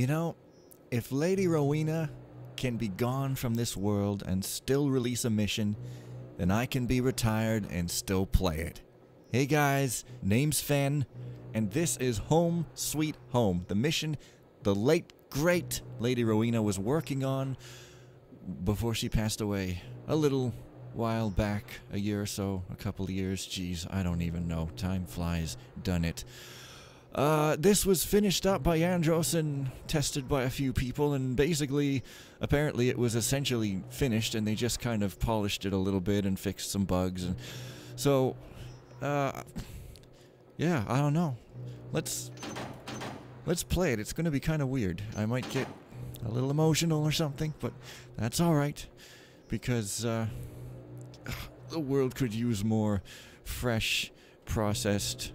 You know, if Lady Rowena can be gone from this world and still release a mission, then I can be retired and still play it. Hey guys, name's Fen, and this is Home Sweet Home, the mission the late great Lady Rowena was working on before she passed away a little while back, a year or so, a couple years. Geez, I don't even know. Time flies. Done it. Uh, this was finished up by Yandros and tested by a few people, and basically, apparently, it was essentially finished, and they just kind of polished it a little bit and fixed some bugs, and so, uh, yeah, I don't know. Let's let's play it. It's gonna be kind of weird. I might get a little emotional or something, but that's all right because uh, the world could use more fresh, processed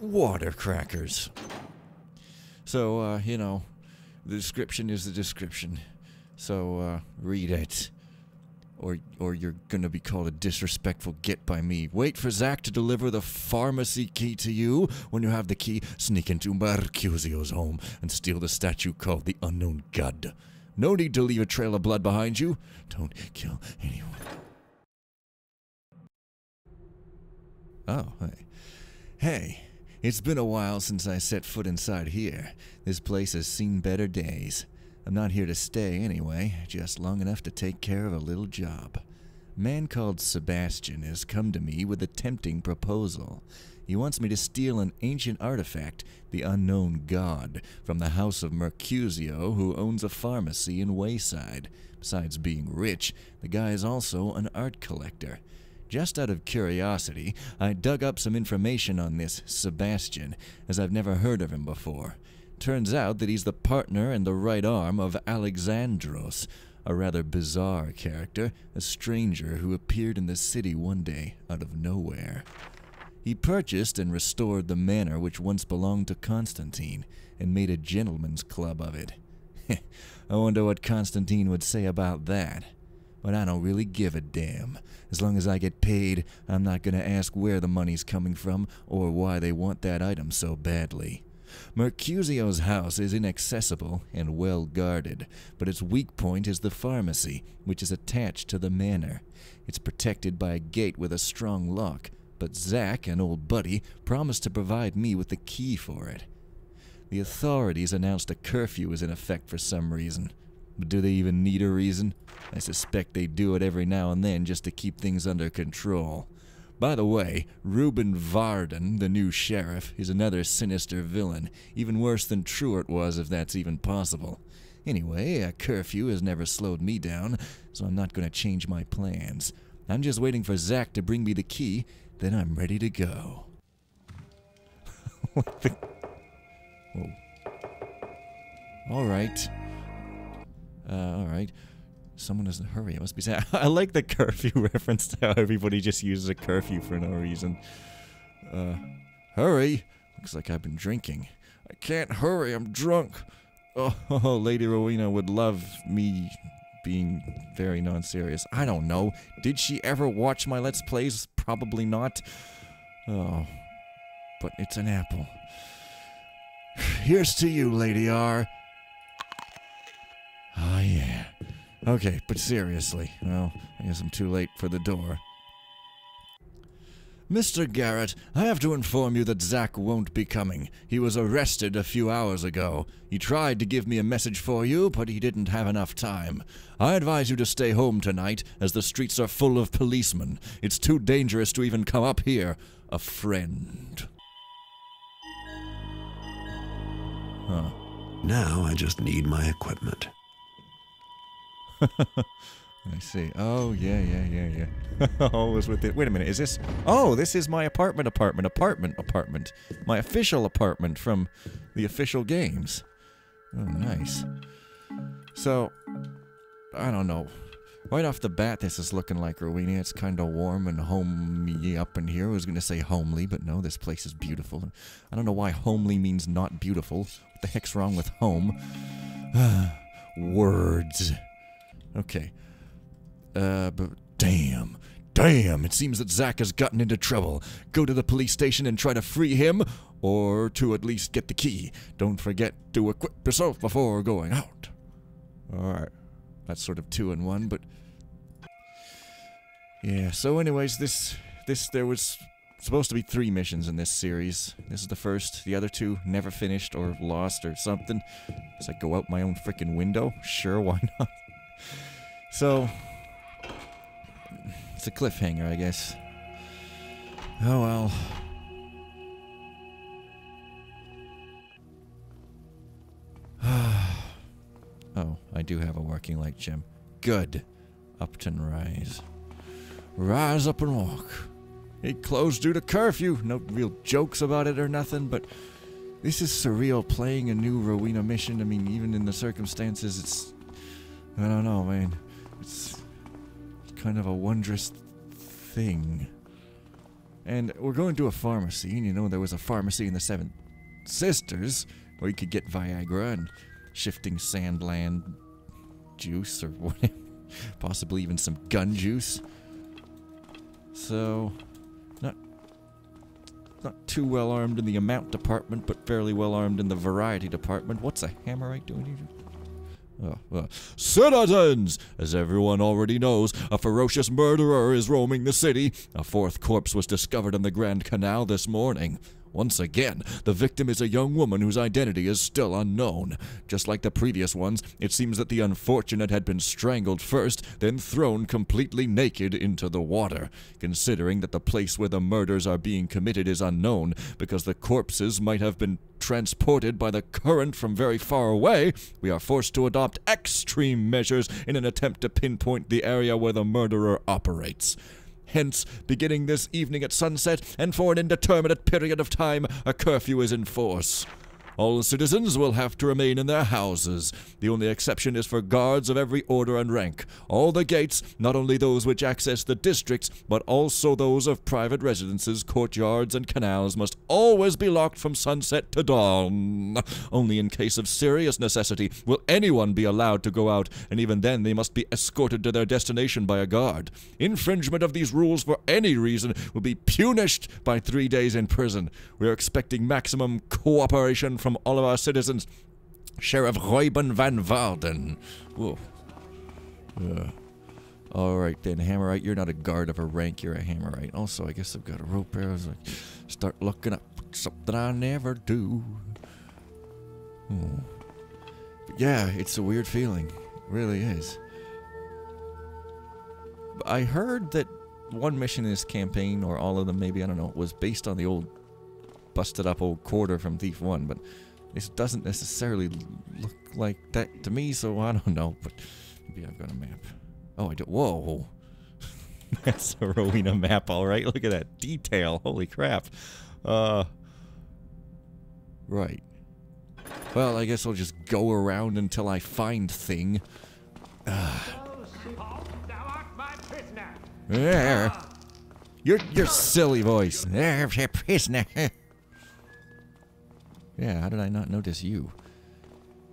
water crackers. So, uh, you know, the description is the description. So, uh, read it. Or, or you're gonna be called a disrespectful git by me. Wait for Zack to deliver the pharmacy key to you. When you have the key, sneak into Mercusio's home and steal the statue called the Unknown God. No need to leave a trail of blood behind you. Don't kill anyone. Oh, hey. Hey, it's been a while since I set foot inside here. This place has seen better days. I'm not here to stay anyway, just long enough to take care of a little job. A man called Sebastian has come to me with a tempting proposal. He wants me to steal an ancient artifact, the unknown god, from the house of Mercusio, who owns a pharmacy in Wayside. Besides being rich, the guy is also an art collector. Just out of curiosity, I dug up some information on this Sebastian, as I've never heard of him before. Turns out that he's the partner and the right arm of Alexandros, a rather bizarre character, a stranger who appeared in the city one day out of nowhere. He purchased and restored the manor which once belonged to Constantine, and made a gentleman's club of it. I wonder what Constantine would say about that. But I don't really give a damn. As long as I get paid, I'm not going to ask where the money's coming from or why they want that item so badly. Mercusio's house is inaccessible and well guarded, but its weak point is the pharmacy, which is attached to the manor. It's protected by a gate with a strong lock, but Zack, an old buddy, promised to provide me with the key for it. The authorities announced a curfew is in effect for some reason. But do they even need a reason? I suspect they do it every now and then just to keep things under control. By the way, Reuben Varden, the new sheriff, is another sinister villain, even worse than Truart was, if that's even possible. Anyway, a curfew has never slowed me down, so I'm not going to change my plans. I'm just waiting for Zack to bring me the key, then I'm ready to go. what the? Whoa. All right. Uh, all right. Someone doesn't hurry. It must be sad. I like the curfew reference to how everybody just uses a curfew for no reason. Uh, hurry. Looks like I've been drinking. I can't hurry. I'm drunk. Oh, Lady Rowena would love me being very non-serious. I don't know. Did she ever watch my Let's Plays? Probably not. Oh, but it's an apple. Here's to you, Lady R. Oh, yeah. Okay, but seriously. Well, I guess I'm too late for the door. Mr. Garrett, I have to inform you that Zack won't be coming. He was arrested a few hours ago. He tried to give me a message for you, but he didn't have enough time. I advise you to stay home tonight, as the streets are full of policemen. It's too dangerous to even come up here. A friend. Huh. Now I just need my equipment. I see. Oh, yeah, yeah, yeah, yeah. Always with it. Wait a minute. Is this? Oh, this is my apartment, apartment, apartment, apartment. My official apartment from the official games. Oh, nice. So, I don't know. Right off the bat, this is looking like Rowena. It's kind of warm and homey up in here. I was going to say homely, but no, this place is beautiful. I don't know why homely means not beautiful. What the heck's wrong with home? Words. Okay. Uh, but damn. Damn, it seems that Zack has gotten into trouble. Go to the police station and try to free him, or to at least get the key. Don't forget to equip yourself before going out. Alright. That's sort of two in one, but. Yeah, so, anyways, this. This, there was supposed to be three missions in this series. This is the first. The other two never finished or lost or something. Does I go out my own freaking window? Sure, why not? So, it's a cliffhanger, I guess. Oh well. oh, I do have a working light gem. Good. Upton Rise. Rise up and walk. It closed due to curfew. No real jokes about it or nothing, but this is surreal playing a new Rowena mission. I mean, even in the circumstances, it's. I don't know, man. It's kind of a wondrous thing. And we're going to a pharmacy, and you know, there was a pharmacy in the Seven Sisters where you could get Viagra and shifting sandland juice or whatever. Possibly even some gun juice. So, not not too well armed in the amount department, but fairly well armed in the variety department. What's a hammerite doing here? Uh, Citizens! As everyone already knows, a ferocious murderer is roaming the city. A fourth corpse was discovered in the Grand Canal this morning. Once again, the victim is a young woman whose identity is still unknown. Just like the previous ones, it seems that the unfortunate had been strangled first, then thrown completely naked into the water. Considering that the place where the murders are being committed is unknown, because the corpses might have been transported by the current from very far away, we are forced to adopt extreme measures in an attempt to pinpoint the area where the murderer operates. Hence, beginning this evening at sunset, and for an indeterminate period of time, a curfew is in force. All citizens will have to remain in their houses. The only exception is for guards of every order and rank. All the gates, not only those which access the districts, but also those of private residences, courtyards, and canals, must always be locked from sunset to dawn. Only in case of serious necessity will anyone be allowed to go out, and even then they must be escorted to their destination by a guard. Infringement of these rules for any reason will be punished by three days in prison. We are expecting maximum cooperation from all of our citizens. Sheriff Reuben van Walden. Whoa. Uh, all right then, Hammerite. You're not a guard of a rank. You're a Hammerite. Also, I guess I've got a rope here. I was like, start looking up something I never do. Hmm. Yeah, it's a weird feeling. It really is. I heard that one mission in this campaign, or all of them, maybe I don't know, was based on the old busted up old quarter from Thief 1, but this doesn't necessarily look like that to me, so I don't know, but maybe I've got a map. Oh, I do. Whoa. That's a Rowena map, alright. Look at that detail. Holy crap. Uh. Right. Well, I guess I'll just go around until I find thing. Uh. There. Your your silly voice. There, prisoner. Yeah, how did I not notice you?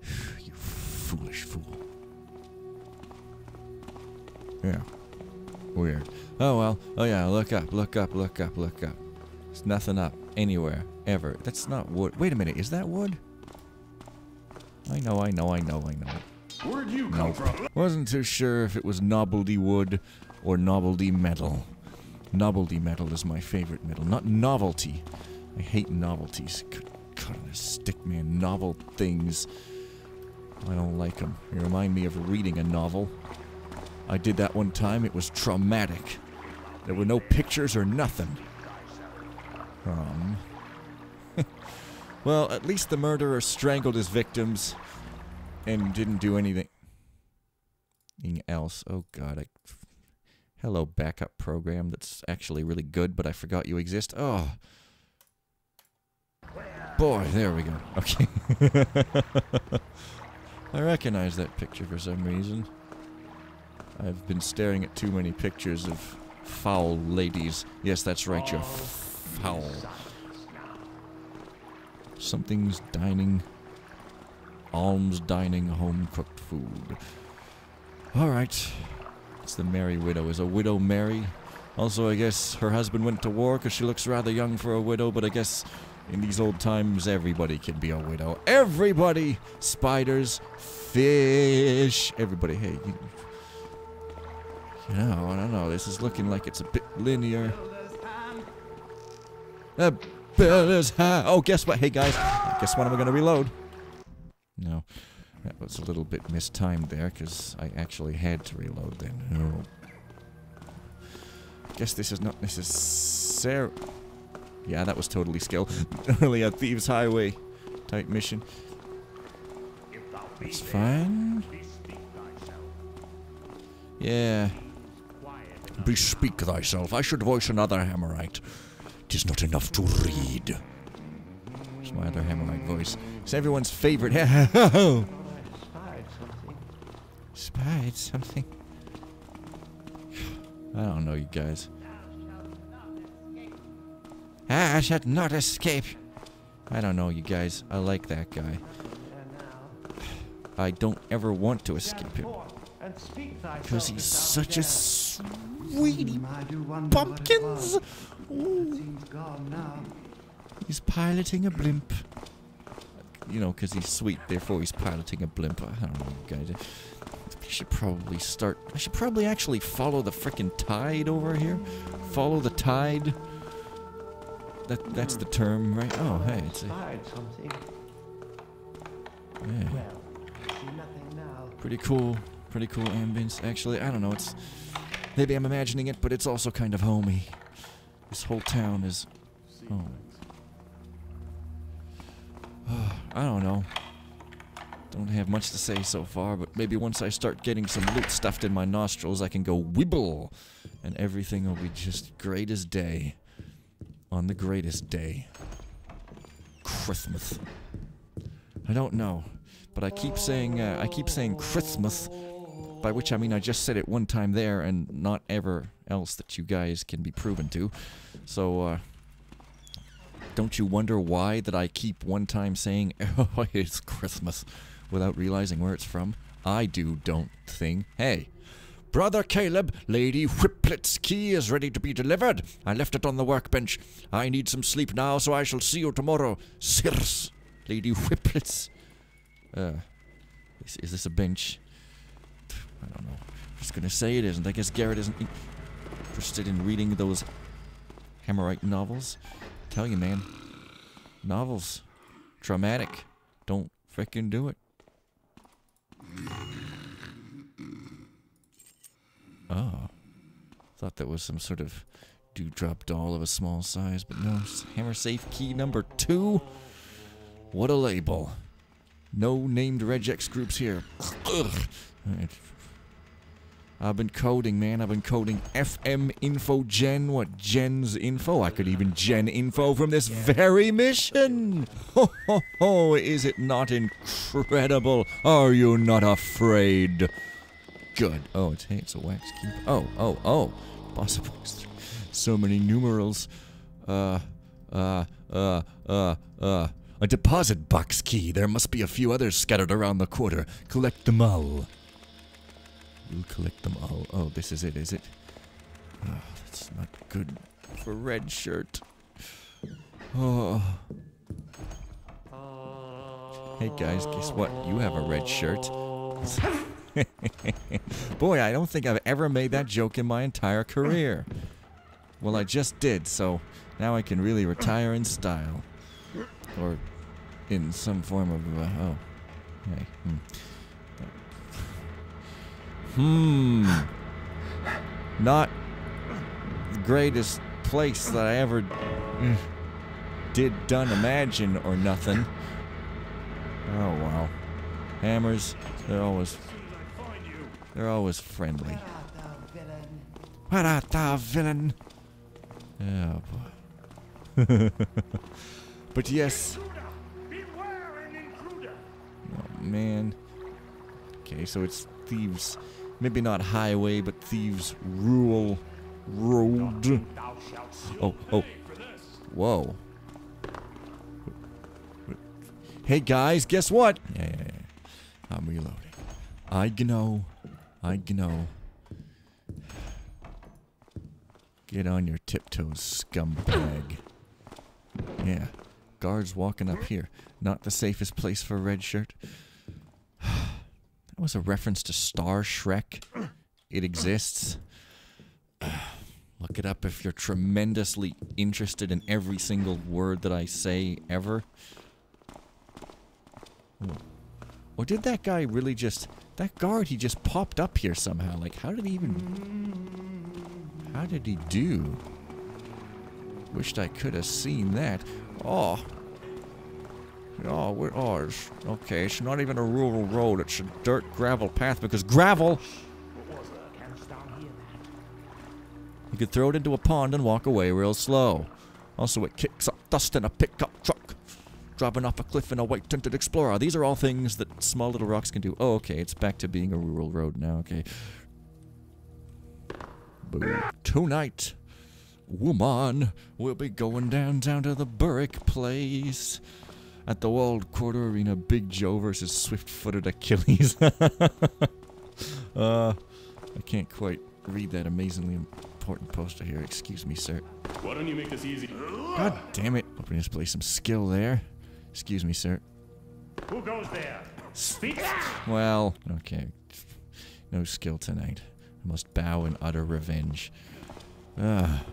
you foolish fool. Yeah. Weird. Oh well. Oh yeah, look up, look up, look up, look up. There's nothing up anywhere, ever. That's not wood. Wait a minute, is that wood? I know, I know, I know, I know. Where'd you come Nope. from? Wasn't too sure if it was novelty wood or novelty metal. Novelty metal is my favorite metal, not novelty. I hate novelties. Good God, a stick, man. Novel things. I don't like them. They remind me of reading a novel. I did that one time. It was traumatic. There were no pictures or nothing. Um. well, at least the murderer strangled his victims and didn't do anything anything else. Oh god, I Hello backup program that's actually really good, but I forgot you exist. Oh. Boy, there we go. Okay. I recognize that picture for some reason. I've been staring at too many pictures of foul ladies. Yes, that's right, you're foul. Something's dining. Alms dining home cooked food. Alright. It's the Merry Widow. Is a widow Mary? Also, I guess her husband went to war because she looks rather young for a widow, but I guess In these old times, everybody can be a widow. Everybody! Spiders, fish, everybody. Hey, you, you know, I don't know. This is looking like it's a bit linear. The builder's hat. Oh, guess what? Hey, guys. Guess what? I'm going to reload. No. That was a little bit mistimed there, because I actually had to reload then. Oh. Guess this is not necessary. Yeah, that was totally skill. A Thieves Highway type mission. It's fine. Yeah. Bespeak thyself. I should voice another Hammerite. Tis not enough to read. It's my other Hammerite voice. It's everyone's favorite. Spied something. I don't know, you guys. I should not escape. I don't know, you guys. I like that guy. I don't ever want to escape him. Because he's such a sweetie pumpkins. Ooh. He's piloting a blimp. You know, because he's sweet, therefore he's piloting a blimp. I don't know, you guys. I should probably start. I should probably actually follow the frickin' tide over here. Follow the tide. That that's the term, right? Oh, hey, it's a, yeah. Pretty cool. Pretty cool ambience. Actually, I don't know. It's maybe I'm imagining it, but it's also kind of homey. This whole town is home. I don't know. Don't have much to say so far, but maybe once I start getting some loot stuffed in my nostrils, I can go wibble, and everything will be just great as day. On the greatest day. Christmas. I don't know, but I keep saying uh, I keep saying Christmas, by which I mean I just said it one time there and not ever else that you guys can be proven to. So uh, don't you wonder why that I keep one time saying oh, it's Christmas without realizing where it's from? I do, don't thing. Hey, Brother Caleb, Lady Whiplet's key is ready to be delivered. I left it on the workbench. I need some sleep now, so I shall see you tomorrow. Sirs, Lady Whiplet's. Uh, is, is this a bench? I don't know. I'm just gonna say it isn't. I guess Garrett isn't interested in reading those Hammerite novels. Tell you, man. Novels. Traumatic. Don't frickin' do it. Oh. Thought that was some sort of dewdrop doll of a small size, but no. Hammer safe key number two. What a label. No named regex groups here. Ugh. Alright. I've been coding, man. I've been coding FM info gen. What gen's info? I could even gen info from this very mission. Ho ho ho! Is it not incredible? Are you not afraid? Good. Oh, it's hey, it's a wax cube. Oh, oh, oh. Possible. So many numerals. Uh, uh, uh, uh, uh. A deposit box key. There must be a few others scattered around the quarter. Collect them all. We'll collect them all. Oh, this is it, is it? Oh, that's not good for red shirt. Oh. Hey guys, guess what? You have a red shirt. Boy, I don't think I've ever made that joke in my entire career. Well, I just did, so now I can really retire in style. Or in some form of, uh, oh. Hmm. Hmm. Not the greatest place that I ever mm, did, done, imagine, or nothing. Oh, wow. Hammers, they're always, they're always friendly. What art thou, villain? Oh, boy. but yes. Oh, man. Okay, so it's thieves maybe not highway, but thieves rural road. Oh, oh. Whoa. Hey guys, guess what? Yeah, yeah, yeah. I'm reloading. I know. I know. Get on your tiptoes, scumbag. Yeah. guards walking up here. Not the safest place for a red shirt. that was a reference to Star Shrek. It exists. Look it up if you're tremendously interested in every single word that I say ever. Ooh. Or did that guy really just... That guard, he just popped up here somehow. Like, how did he even... How did he do? Wished I could have seen that. Oh. Oh, we're, oh, it's, okay, it's not even a rural road. It's a dirt gravel path because gravel... You could throw it into a pond and walk away real slow. Also, it kicks up dust in a pickup truck. Driving off a cliff in a white tinted Explorer. These are all things that small little rocks can do. Oh, okay, it's back to being a rural road now. Okay. Boo. Tonight, woman, we'll be going down down to the Burrick place. At the Walled Quarter Arena, Big Joe versus swift-footed Achilles. uh, I can't quite read that amazingly important poster here. Excuse me, sir. Why don't you make this easy? God damn it. Hoping to display some skill there. Excuse me, sir. Who goes there? Speak. Well, okay. No skill tonight. I must bow in utter revenge. Ah.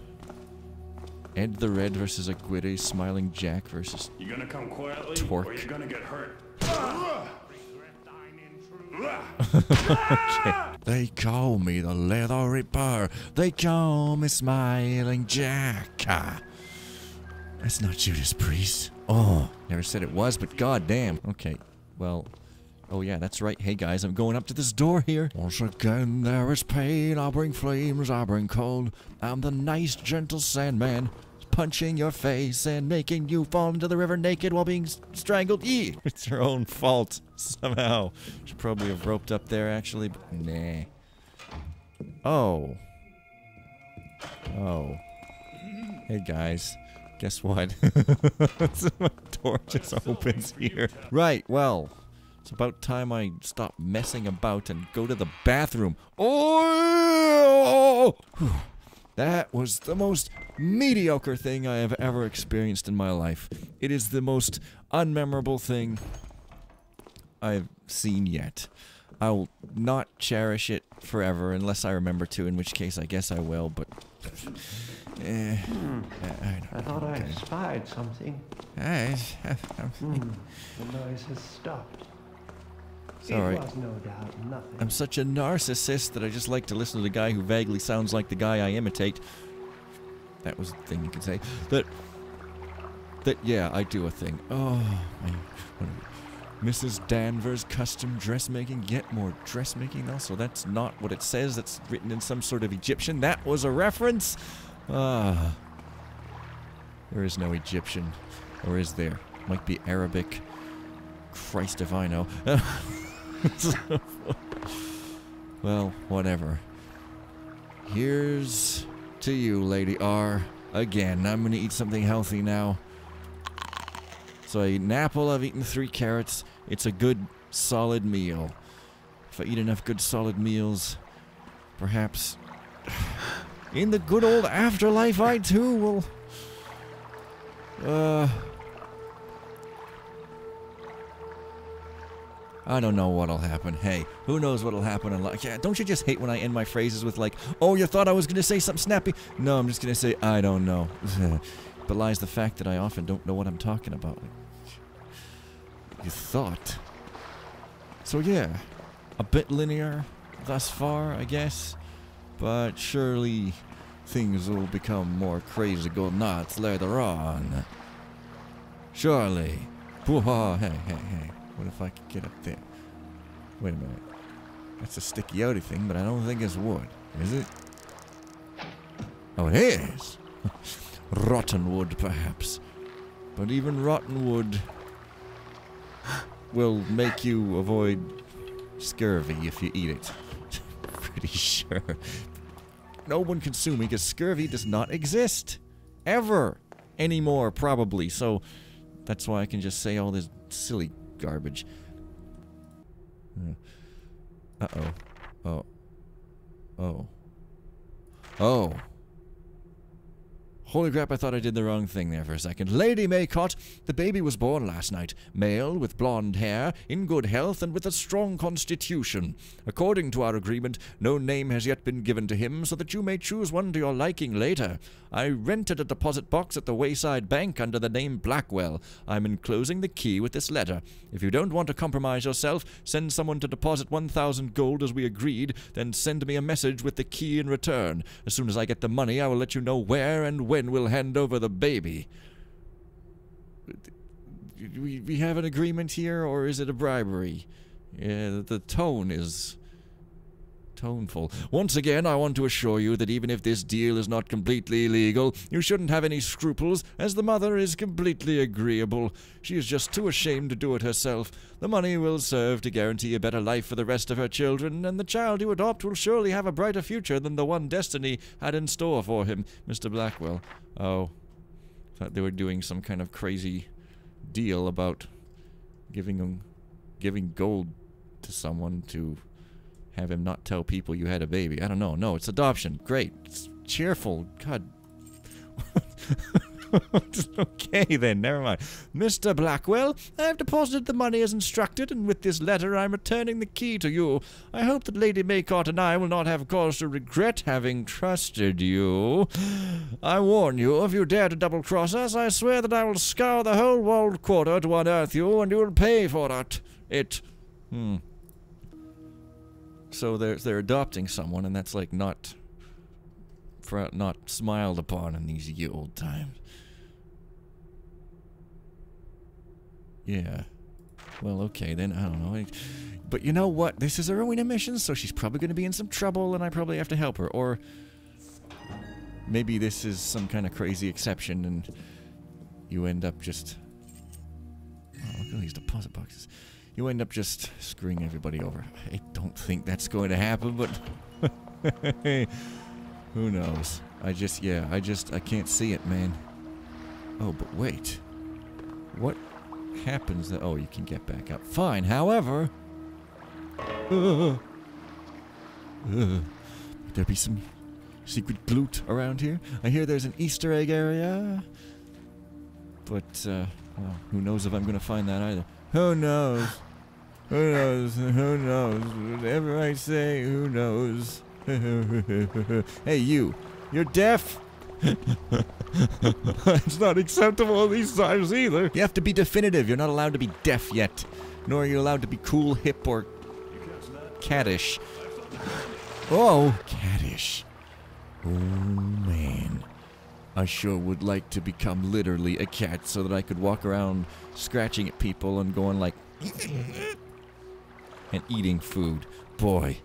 Ed the Red versus a Aguirre, Smiling Jack versus You gonna come quietly, Torque. or you gonna get hurt? They call me the Leather Ripper. They call me Smiling Jack. That's not Judas Priest. Oh, never said it was, but goddamn. Okay, well, oh yeah, that's right. Hey guys, I'm going up to this door here. Once again, there is pain. I bring flames. I bring cold. I'm the nice, gentle Sandman. Punching your face and making you fall into the river naked while being strangled. Yee! It's your own fault, somehow. Should probably have roped up there, actually, but nah. Oh. Oh. Hey, guys. Guess what? My door just opens here. Right, well. It's about time I stop messing about and go to the bathroom. Oh! That was the most mediocre thing I have ever experienced in my life. It is the most unmemorable thing I've seen yet. I will not cherish it forever unless I remember to, in which case I guess I will, but. Eh, I, I I thought I spied something. I, Hmm. The noise has stopped. Sorry. It was no doubt nothing. I'm such a narcissist that I just like to listen to the guy who vaguely sounds like the guy I imitate. That was the thing you could say. That. That, yeah, I do a thing. Oh, my. Mrs. Danvers custom dressmaking. Get more dressmaking, also. That's not what it says. That's written in some sort of Egyptian. That was a reference. Ah. There is no Egyptian. Or is there? Might be Arabic. Christ if I know. well, whatever. Here's to you, Lady R. Again, I'm gonna eat something healthy now. So I eat an apple, I've eaten three carrots. It's a good, solid meal. If I eat enough good, solid meals, perhaps in the good old afterlife, I too will. Uh. I don't know what'll happen. Hey, who knows what'll happen in life? Yeah, don't you just hate when I end my phrases with like, "Oh, you thought I was gonna say something snappy"? No, I'm just gonna say I don't know. but lies the fact that I often don't know what I'm talking about. You thought. So yeah, a bit linear thus far, I guess. But surely things will become more crazy go nuts later on. Surely. Hoo-ha, hey, hey, hey. What if I could get up there? Wait a minute. That's a sticky outy thing, but I don't think it's wood. Is it? Oh, it is! rotten wood, perhaps. But even rotten wood will make you avoid scurvy if you eat it. Pretty sure. No one me because scurvy does not exist. Ever. Anymore, probably. So that's why I can just say all this silly garbage. Uh oh. Oh. Oh. Oh. Holy crap, I thought I did the wrong thing there for a second. Lady Maycott, the baby was born last night. Male, with blonde hair, in good health, and with a strong constitution. According to our agreement, no name has yet been given to him, so that you may choose one to your liking later. I rented a deposit box at the Wayside Bank under the name Blackwell. I'm enclosing the key with this letter. If you don't want to compromise yourself, send someone to deposit 1,000 gold as we agreed, then send me a message with the key in return. As soon as I get the money, I will let you know where and when we'll hand over the baby. We, we have an agreement here, or is it a bribery? Yeah, the tone is toneful. Once again, I want to assure you that even if this deal is not completely legal, you shouldn't have any scruples, as the mother is completely agreeable. She is just too ashamed to do it herself. The money will serve to guarantee a better life for the rest of her children, and the child you adopt will surely have a brighter future than the one destiny had in store for him, Mr. Blackwell. Oh, thought they were doing some kind of crazy deal about giving giving gold to someone to have him not tell people you had a baby. I don't know. No, it's adoption. Great. It's cheerful. God. okay, then. Never mind. Mr. Blackwell, I have deposited the money as instructed, and with this letter I'm returning the key to you. I hope that Lady Maycott and I will not have cause to regret having trusted you. I warn you, if you dare to double-cross us, I swear that I will scour the whole walled quarter to unearth you, and you will pay for it. It. Hmm. So they're they're adopting someone, and that's like not not smiled upon in these ye old times. Yeah. Well, okay then. I don't know. But you know what? This is a Rowena mission, so she's probably going to be in some trouble, and I probably have to help her. Or maybe this is some kind of crazy exception, and you end up just. Oh, look at all these deposit boxes you end up just screwing everybody over. I don't think that's going to happen, but who knows? I just, yeah, I just, I can't see it, man. Oh, but wait. What happens that, oh, you can get back up. Fine, however, uh, uh, there be some secret loot around here? I hear there's an Easter egg area, but, uh, well, who knows if I'm going to find that either. Who knows? Who knows? Who knows? Whatever I say, who knows? hey, you. You're deaf. it's not acceptable these times either. You have to be definitive. You're not allowed to be deaf yet. Nor are you allowed to be cool, hip, or caddish. Oh, caddish. Oh, man. I sure would like to become literally a cat so that I could walk around scratching at people and going like and eating food. Boy,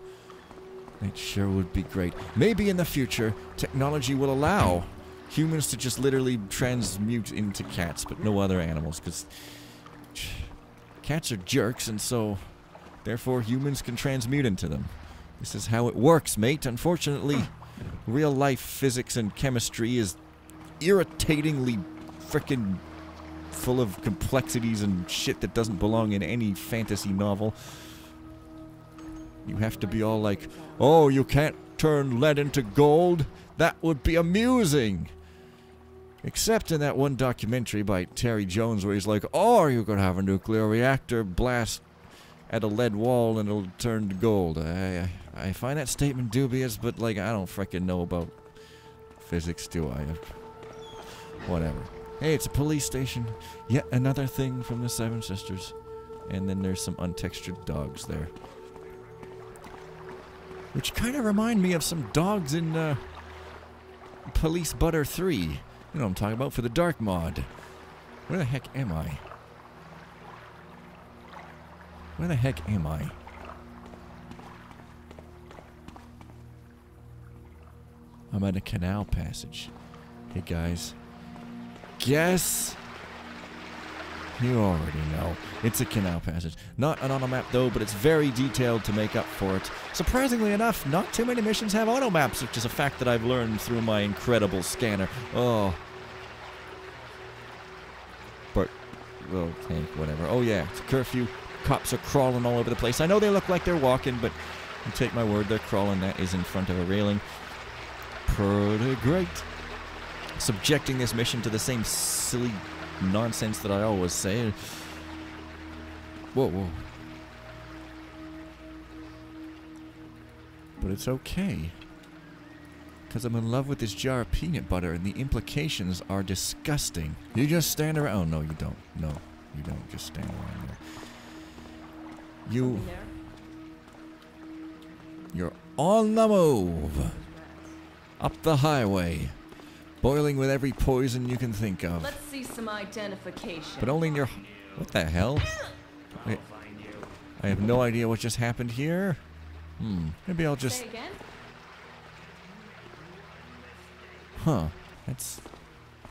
that sure would be great. Maybe in the future, technology will allow humans to just literally transmute into cats, but no other animals, because cats are jerks, and so therefore humans can transmute into them. This is how it works, mate. Unfortunately, real life physics and chemistry is irritatingly frickin' full of complexities and shit that doesn't belong in any fantasy novel. You have to be all like, oh, you can't turn lead into gold? That would be amusing. Except in that one documentary by Terry Jones where he's like, oh, you could have a nuclear reactor blast at a lead wall and it'll turn to gold. I, I, find that statement dubious, but like, I don't frickin' know about physics, do I? Whatever. Hey, it's a police station. Yet another thing from the Seven Sisters. And then there's some untextured dogs there. Which kind of remind me of some dogs in uh, Police Butter 3. You know what I'm talking about for the Dark mod. Where the heck am I? Where the heck am I? I'm at a canal passage. Hey guys. Guess you already know. It's a canal passage. Not an auto map though, but it's very detailed to make up for it. Surprisingly enough, not too many missions have auto maps, which is a fact that I've learned through my incredible scanner. Oh. But, well, okay, whatever. Oh yeah, it's curfew. Cops are crawling all over the place. I know they look like they're walking, but take my word, they're crawling. That is in front of a railing. Pretty great. subjecting this mission to the same silly nonsense that I always say. Whoa, whoa. But it's okay. Because I'm in love with this jar of peanut butter and the implications are disgusting. You just stand around. Oh, no, you don't. No, you don't just stand around there. You. You're on the move. Up the highway. Boiling with every poison you can think of. Let's see some identification. But only in your. What the hell? Wait. I have no idea what just happened here. Hmm. Maybe I'll just. Huh. That's.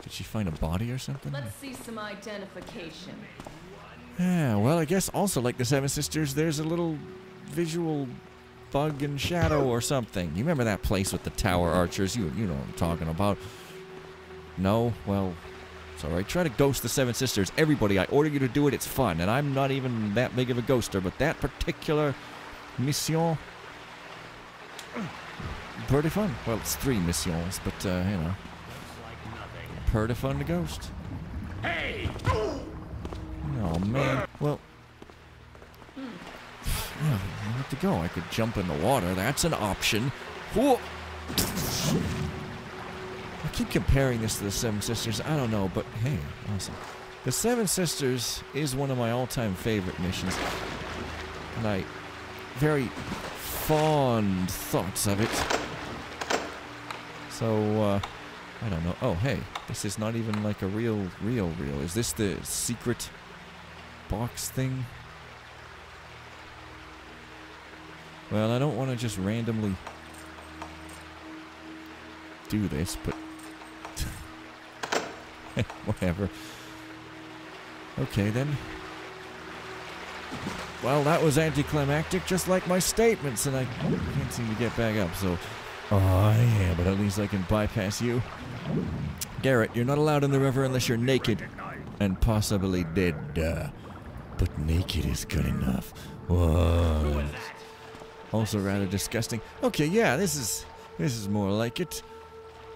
Did she find a body or something? Let's see some identification. Yeah, well, I guess also like the Seven Sisters, there's a little visual bug and shadow or something. You remember that place with the tower archers? You you know what I'm talking about. No? Well, it's alright. Try to ghost the Seven Sisters. Everybody, I order you to do it. It's fun. And I'm not even that big of a ghoster, but that particular mission. Pretty fun. Well, it's three missions, but, uh, you know. Pretty fun to ghost. Hey! Oh man. Well. Yeah, have to go? I could jump in the water. That's an option. Whoa. Keep comparing this to the Seven Sisters. I don't know, but hey, awesome. The Seven Sisters is one of my all-time favorite missions, and I very fond thoughts of it. So, uh, I don't know. Oh, hey, this is not even like a real, real, real. Is this the secret box thing? Well, I don't want to just randomly do this, but whatever. Okay, then. Well, that was anticlimactic, just like my statements, and I can't seem to get back up, so... Oh, yeah, but at least I can bypass you. Garrett, you're not allowed in the river unless you're naked and possibly dead. Uh, but naked is good enough. Whoa. Also rather disgusting. Okay, yeah, this is this is more like it.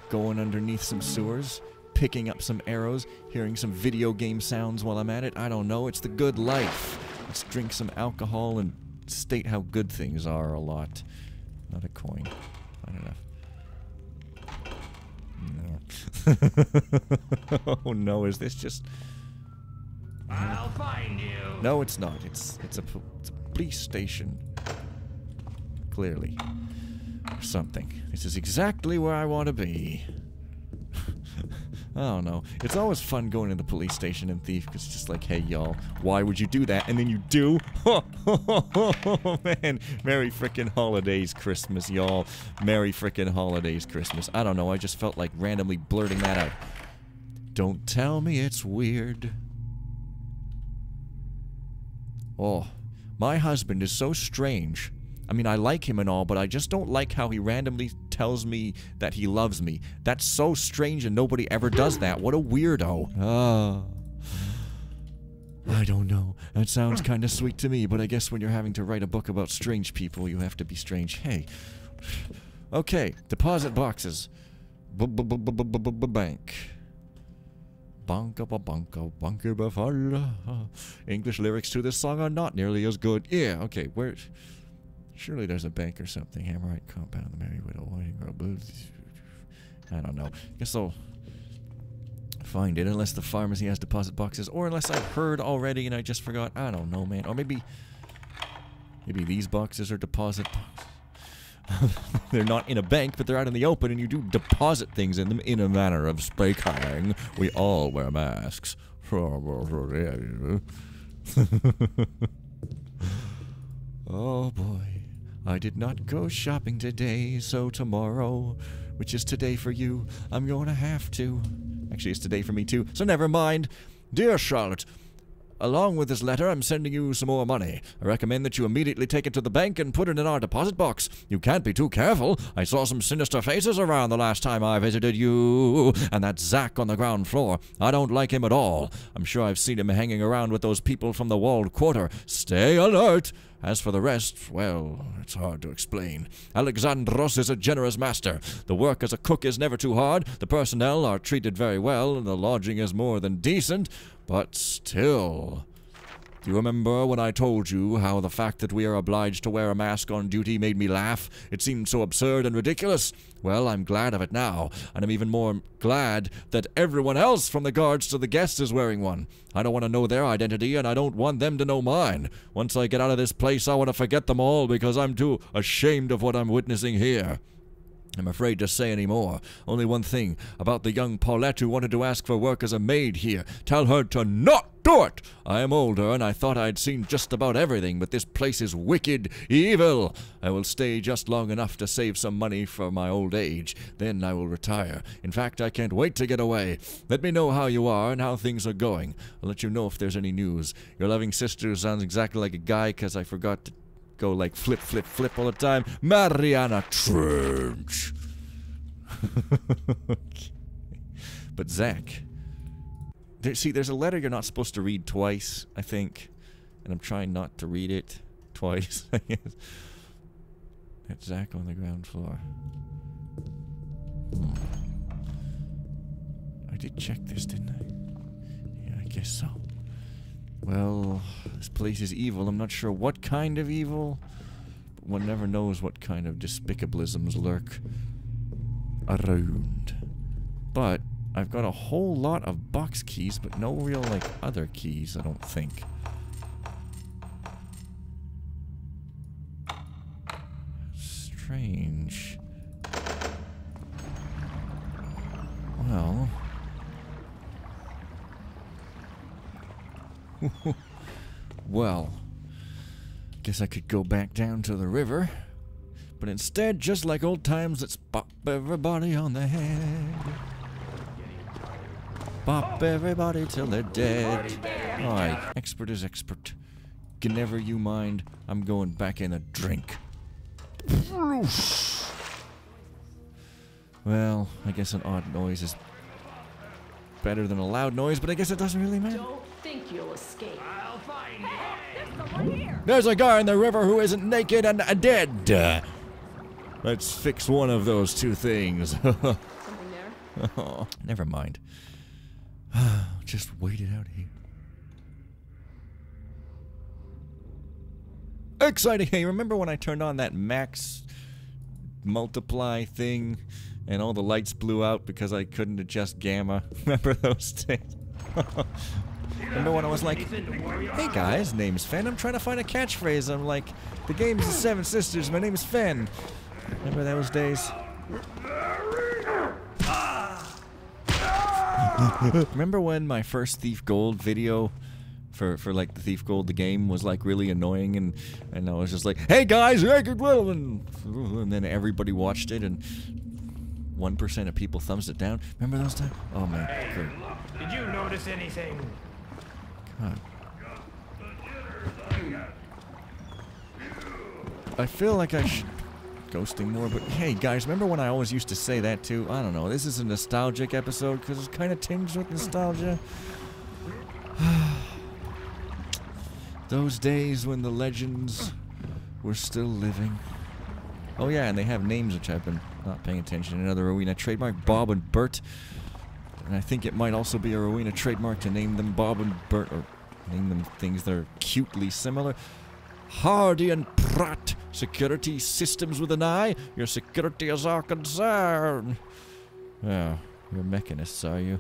Going underneath some sewers, picking up some arrows, hearing some video game sounds while I'm at it. I don't know. It's the good life. Let's drink some alcohol and state how good things are a lot. Not a coin. Not enough. No. oh no, is this just I'll find you. No, it's not. It's it's a, it's a police station. Clearly. Or something. This is exactly where I want to be. I don't know. It's always fun going to the police station in Thief because it's just like, hey, y'all, why would you do that? And then you do. Oh man, Merry frickin' holidays, Christmas, y'all. Merry frickin' holidays, Christmas. I don't know. I just felt like randomly blurting that out. Don't tell me it's weird. Oh, my husband is so strange. I mean, I like him and all, but I just don't like how he randomly tells me that he loves me. That's so strange and nobody ever does that. What a weirdo. Ah. I don't know. That sounds kind of sweet to me, but I guess when you're having to write a book about strange people, you have to be strange. Hey. Okay, deposit boxes. B-b-b-b-b-b-bank. Bunka ba bunka bunker ba. English lyrics to this song are not nearly as good. Yeah, okay, where surely there's a bank or something. Hammerite compound, the Merry Widow, Whiting Grove. I don't know. Guess I'll find it unless the pharmacy has deposit boxes or unless I've heard already and I just forgot. I don't know, man. Or maybe maybe these boxes are deposit boxes. they're not in a bank, but they're out in the open, and you do deposit things in them in a manner of speaking. We all wear masks. oh boy. I did not go shopping today, so tomorrow, which is today for you, I'm going to have to. Actually, it's today for me too, so never mind. Dear Charlotte, along with this letter, I'm sending you some more money. I recommend that you immediately take it to the bank and put it in our deposit box. You can't be too careful. I saw some sinister faces around the last time I visited you. And that Zack on the ground floor. I don't like him at all. I'm sure I've seen him hanging around with those people from the walled quarter. Stay alert. As for the rest, well, it's hard to explain. Alexandros is a generous master. The work as a cook is never too hard, the personnel are treated very well, and the lodging is more than decent, but still. You remember when I told you how the fact that we are obliged to wear a mask on duty made me laugh? It seemed so absurd and ridiculous. Well, I'm glad of it now, and I'm even more glad that everyone else from the guards to the guests is wearing one. I don't want to know their identity, and I don't want them to know mine. Once I get out of this place, I want to forget them all because I'm too ashamed of what I'm witnessing here. I'm afraid to say any more. Only one thing about the young Paulette who wanted to ask for work as a maid here. Tell her to not do it! I am older, and I thought I'd seen just about everything, but this place is wicked, evil. I will stay just long enough to save some money for my old age. Then I will retire. In fact, I can't wait to get away. Let me know how you are and how things are going. I'll let you know if there's any news. Your loving sister sounds exactly like a guy, 'cause I forgot to go like flip, flip, flip all the time. Mariana Trench. but Zach. There, see, there's a letter you're not supposed to read twice, I think. And I'm trying not to read it twice, I. That's Zach on the ground floor. I did check this, didn't I? Yeah, I guess so. Well, this place is evil. I'm not sure what kind of evil. But one never knows what kind of despicablisms lurk around. But I've got a whole lot of box keys, but no real, like, other keys, I don't think. Strange. Well... well, guess I could go back down to the river. But instead, just like old times, let's bop everybody on the head. Bop everybody till they're dead. Alright, expert is expert. Can never you mind, I'm going back in a drink. Well, I guess an odd noise is better than a loud noise, but I guess it doesn't really matter. Don't think you'll escape. I'll find you. There's someone here. There's a guy in the river who isn't naked and uh, dead. Uh, let's fix one of those two things. Something there? oh, never mind. Just wait it out here. Exciting! Hey, remember when I turned on that max multiply thing and all the lights blew out because I couldn't adjust gamma? Remember those days? Remember when I was like, hey guys, name's Fen, I'm trying to find a catchphrase. I'm like, the game's the Seven Sisters, my name's Fen. Remember those days? Remember when my first Thief Gold video for, for like the Thief Gold the game was like really annoying and and I was just like, hey guys, hey good will and, and then everybody watched it and one percent of people thumbs it down. Remember those times? Oh man, great. Did you notice anything? I feel like I should ghosting more, but hey guys, remember when I always used to say that too? I don't know. This is a nostalgic episode because it's kind of tinged with nostalgia. Those days when the legends were still living. Oh yeah, and they have names which I've been not paying attention. Another Rowena trademark, Bob and Bert. And I think it might also be a Rowena trademark to name them Bob and Bert, or name them things that are cutely similar. Hardy and Pratt Security Systems with an eye. Your security is our concern. Yeah, you're mechanists, are you?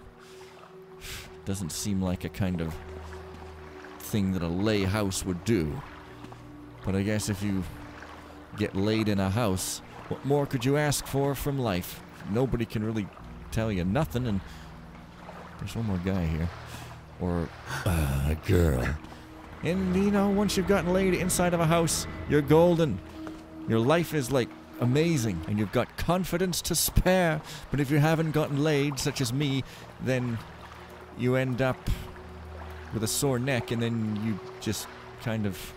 Doesn't seem like a kind of thing that a lay house would do. But I guess if you get laid in a house, what more could you ask for from life? Nobody can really tell you nothing, and there's one more guy here. Or uh, a girl. And you know, once you've gotten laid inside of a house, you're golden. Your life is like amazing, and you've got confidence to spare. But if you haven't gotten laid, such as me, then you end up with a sore neck, and then you just kind of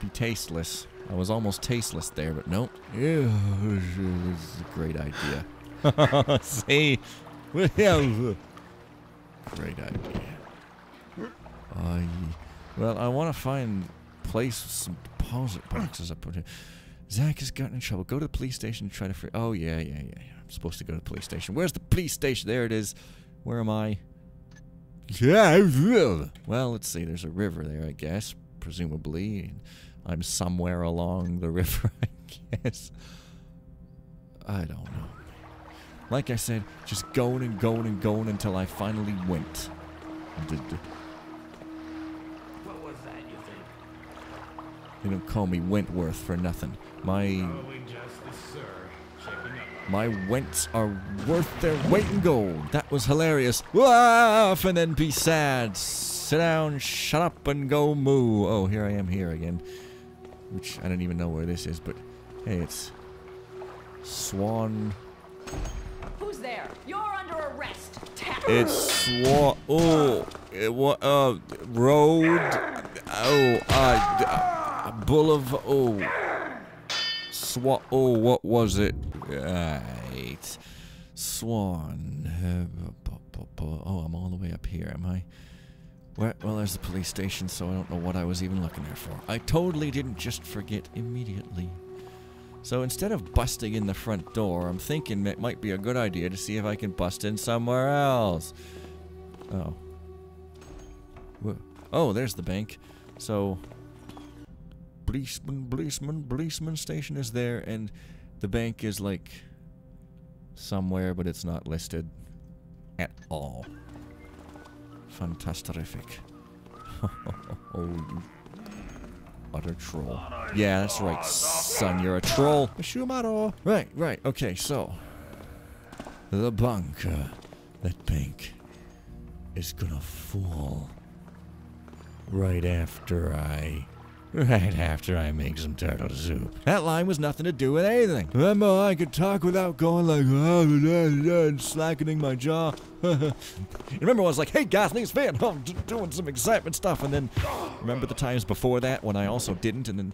be tasteless. I was almost tasteless there, but nope. Yeah, this is a great idea. See? Great idea. I, well, I want to find place some deposit boxes put in. Zach has gotten in trouble. Go to the police station and try to free. Oh yeah, yeah, yeah, yeah. I'm supposed to go to the police station. Where's the police station? There it is. Where am I? Yeah. Well, let's see. There's a river there, I guess. Presumably, I'm somewhere along the river. I guess. I don't know. Like I said, just going and going and going until I finally went. What was that, you think? They don't call me Wentworth for nothing. My Probably just the sir checking up. my wents are worth their weight in gold. That was hilarious. Laugh and then be sad. Sit down, shut up, and go moo. Oh, here I am here again. Which I don't even know where this is, but hey, it's Swan. There? You're under arrest. It's Swan. Oh, it, what? Uh, road. Oh, uh, uh, Boulevard. Oh, Swan. Oh, what was it? Right, Swan. Uh, Oh, I'm all the way up here. Am I? Where, well, there's the police station, so I don't know what I was even looking there for. I totally didn't just forget immediately. So instead of busting in the front door, I'm thinking it might be a good idea to see if I can bust in somewhere else. Oh. Oh, there's the bank. So, policeman, policeman, policeman station is there, and the bank is like somewhere, but it's not listed at all. Fantastic. oh, utter troll. Yeah, that's right, son. You're a troll. Shumaro. Right, right. Okay, so the bank, uh, that bank, is gonna fall right after I. Right after I make some turtle soup. That line was nothing to do with anything. Remember, I could talk without going like, oh, da, and slackening my jaw. Remember, I was like, hey guys, it's fan. I'm doing some excitement stuff. And then, remember the times before that when I also didn't? And then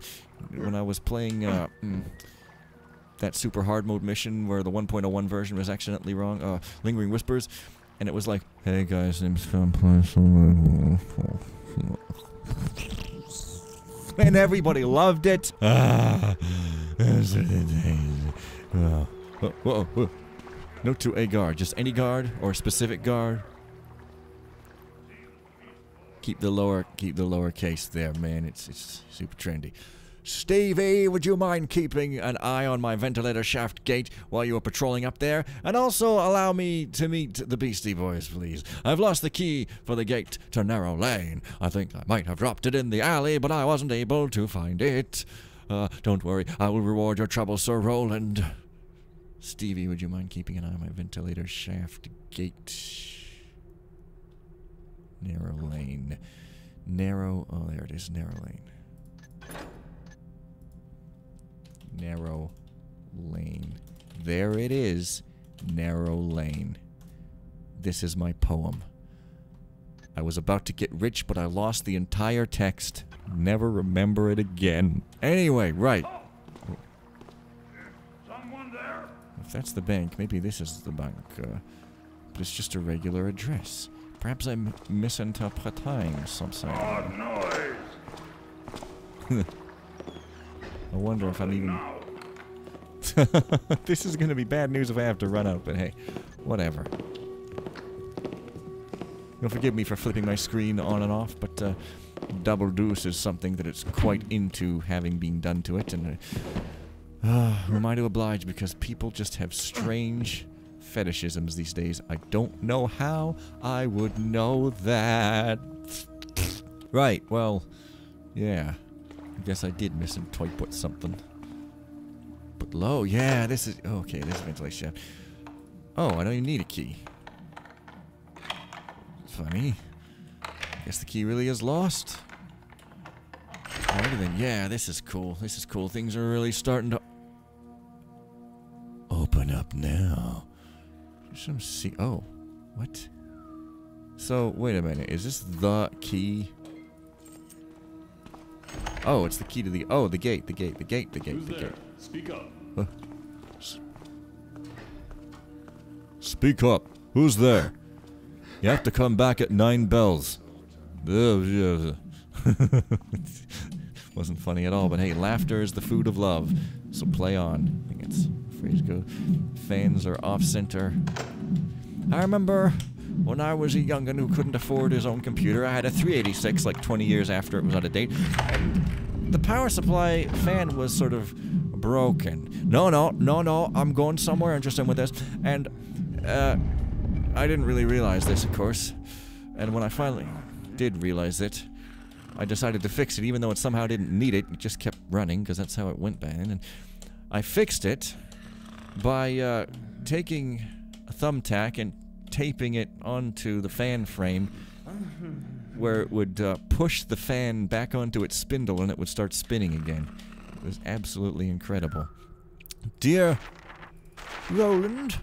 when I was playing uh, mm, that super hard mode mission where the 1.01 version was accidentally wrong, uh, Lingering Whispers. And it was like, hey guys, I'm just play some. And everybody loved it. Ah, Note to a guard. Just any guard or a specific guard. Keep the lower, keep the lower case there, man. It's it's super trendy. Stevie, would you mind keeping an eye on my ventilator shaft gate while you are patrolling up there? And also allow me to meet the Beastie Boys, please. I've lost the key for the gate to Narrow Lane. I think I might have dropped it in the alley, but I wasn't able to find it. Uh, don't worry, I will reward your trouble, Sir Roland. Stevie, would you mind keeping an eye on my ventilator shaft gate? Narrow lane. Narrow. Oh, there it is. Narrow lane. Narrow lane. There it is. Narrow lane. This is my poem. I was about to get rich, but I lost the entire text. Never remember it again. Anyway, right. If that's the bank, maybe this is the bank. Uh, but it's just a regular address. Perhaps I'm misinterpreting something. Odd noise. I wonder if I'm even. This is gonna be bad news if I have to run out, but hey, whatever. You'll forgive me for flipping my screen on and off, but uh, Double Deuce is something that it's quite into having been done to it, and uh, who am I to oblige because people just have strange fetishisms these days. I don't know how I would know that. right, well, yeah. I guess I did miss and toy put something. But low, yeah, this is okay. This is ventilation. Oh, I don't even need a key. Funny. I guess the key really is lost. Alrighty then, yeah, this is cool. This is cool. Things are really starting to now. Some see. Oh, what? So, wait a minute. Is this the key? Oh, it's the key to the... Oh, the gate, the gate, the gate, the gate, Who's the there? gate. Speak up. Speak up. Who's there? You have to come back at nine bells. Wasn't funny at all, but hey, laughter is the food of love. So play on. Phrase go. Fans are off center. I remember when I was a youngin' who couldn't afford his own computer, I had a 386 like 20 years after it was out of date. And the power supply fan was sort of broken. No, no, no, no, I'm going somewhere interesting with this. And uh, I didn't really realize this, of course. And when I finally did realize it, I decided to fix it, even though it somehow didn't need it. It just kept running, because that's how it went back. And I fixed it by uh, taking a thumbtack and taping it onto the fan frame where it would uh, push the fan back onto its spindle and it would start spinning again. It was absolutely incredible. Dear Roland,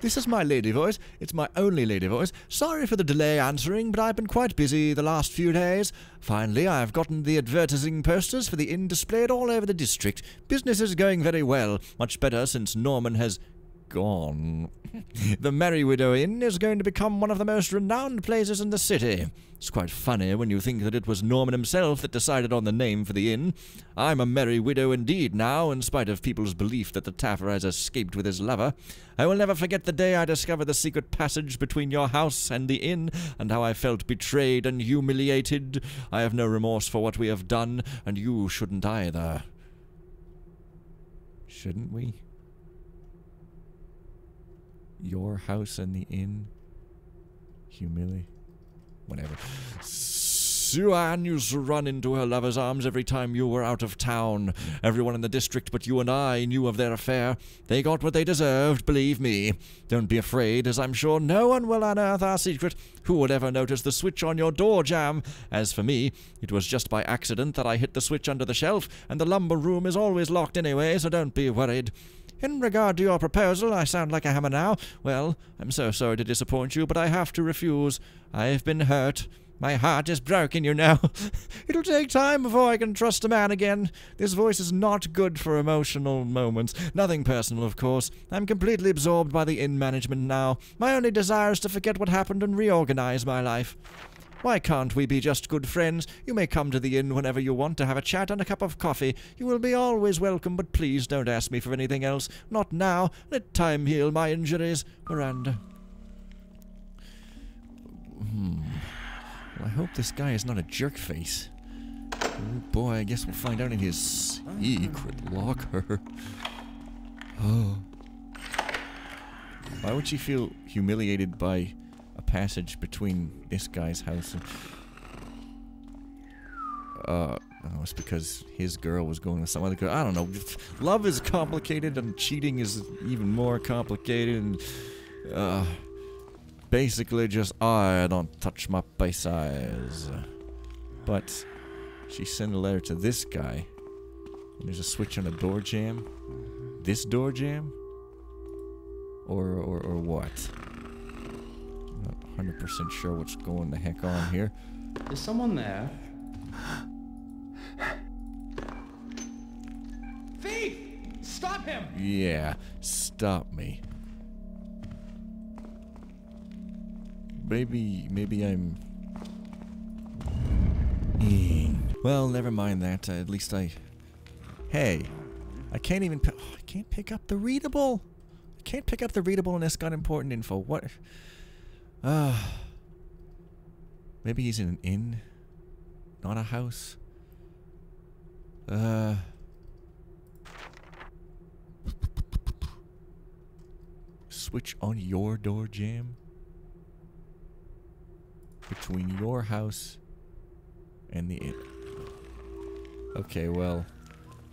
this is my lady voice. It's my only lady voice. Sorry for the delay answering, but I've been quite busy the last few days. Finally, I've gotten the advertising posters for the inn displayed all over the district. Business is going very well, much better since Norman has gone. the Merry Widow Inn is going to become one of the most renowned places in the city. It's quite funny when you think that it was Norman himself that decided on the name for the inn. I'm a merry widow indeed now, in spite of people's belief that the Taffer has escaped with his lover. I will never forget the day I discovered the secret passage between your house and the inn, and how I felt betrayed and humiliated. I have no remorse for what we have done, and you shouldn't either. Shouldn't we? Your house and the inn? Humili? Whatever. Sue Ann used to run into her lover's arms every time you were out of town. Everyone in the district but you and I knew of their affair. They got what they deserved, believe me. Don't be afraid, as I'm sure no one will unearth our secret. Who would ever notice the switch on your door jamb? As for me, it was just by accident that I hit the switch under the shelf, and the lumber room is always locked anyway, so don't be worried. In regard to your proposal, I sound like a hammer now. Well, I'm so sorry to disappoint you, but I have to refuse. I've been hurt. My heart is broken, you know. It'll take time before I can trust a man again. This voice is not good for emotional moments. Nothing personal, of course. I'm completely absorbed by the inn management now. My only desire is to forget what happened and reorganize my life. Why can't we be just good friends? You may come to the inn whenever you want to have a chat and a cup of coffee. You will be always welcome, but please don't ask me for anything else. Not now. Let time heal my injuries. Miranda. Hmm. Well, I hope this guy is not a jerkface. Oh boy, I guess we'll find out in his secret locker. Oh. Why would she feel humiliated by passage between this guy's house and... Uh, oh, it's because his girl was going with some other girl. I don't know. Love is complicated and cheating is even more complicated and... Uh, basically just, I don't touch my base eyes. But she sent a letter to this guy. And there's a switch on a door jamb. This door jamb? Or, or, or what? Not 100% sure what's going the heck on here. Is someone there? Thief! Stop him! Yeah, stop me. Maybe, maybe I'm. Well, never mind that. Uh, at least I. Hey, I can't even. Oh, I can't pick up the readable. I can't pick up the readable, and it's got important info. What? Ah. maybe he's in an inn, not a house. Uh. switch on your door jamb between your house and the inn. Okay, well,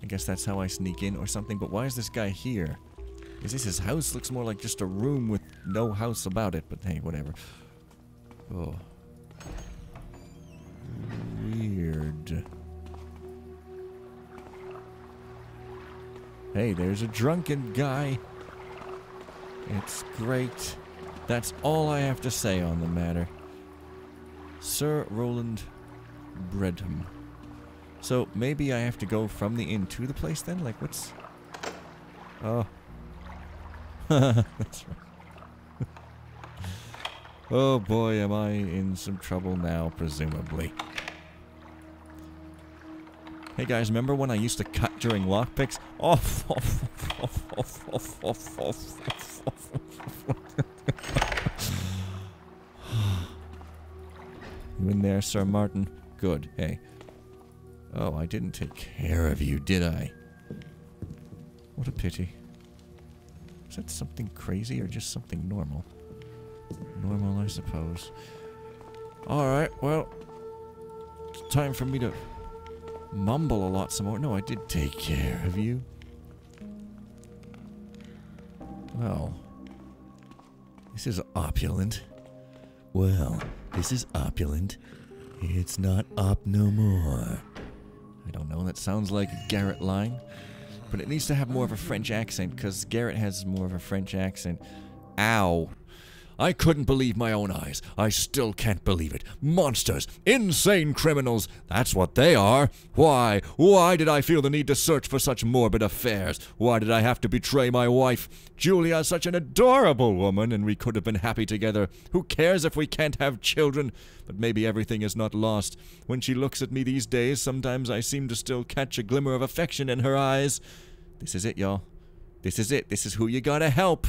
I guess that's how I sneak in or something, but why is this guy here? Is this his house? Looks more like just a room with no house about it, but hey, whatever. Oh. Weird. Hey, there's a drunken guy. It's great. That's all I have to say on the matter. Sir Roland Bredham. So maybe I have to go from the inn to the place then? Like, what's. Oh. That's right. Oh boy, am I in some trouble now, presumably. Hey guys, remember when I used to cut during lockpicks? Off, oh, You in there, Sir Martin? Good. Hey. Oh, I didn't take care of you, did I? What a pity. Is that something crazy or just something normal? Normal, I suppose. Alright, well. Time for me to mumble a lot some more. No, I did take care of you. Well. This is opulent. Well, this is opulent. It's not op no more. I don't know, that sounds like a Garrett line. But it needs to have more of a French accent, because Garrett has more of a French accent. Ow. I couldn't believe my own eyes. I still can't believe it. Monsters! Insane criminals! That's what they are! Why? Why did I feel the need to search for such morbid affairs? Why did I have to betray my wife? Julia is such an adorable woman, and we could have been happy together. Who cares if we can't have children? But maybe everything is not lost. When she looks at me these days, sometimes I seem to still catch a glimmer of affection in her eyes. This is it, y'all. This is it. This is who you gotta help.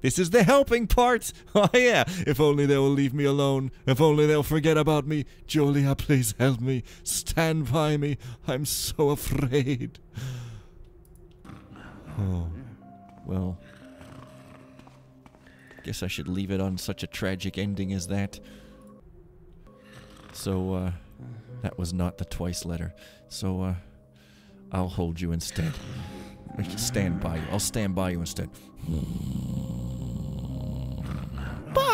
This is the helping part. Oh, yeah. If only they will leave me alone. If only they'll forget about me. Julia, please help me. Stand by me. I'm so afraid. Oh. Well. Guess I should leave it on such a tragic ending as that. So, uh, that was not the twice letter. So, uh, I'll hold you instead. I stand by you. I'll stand by you instead. Bye.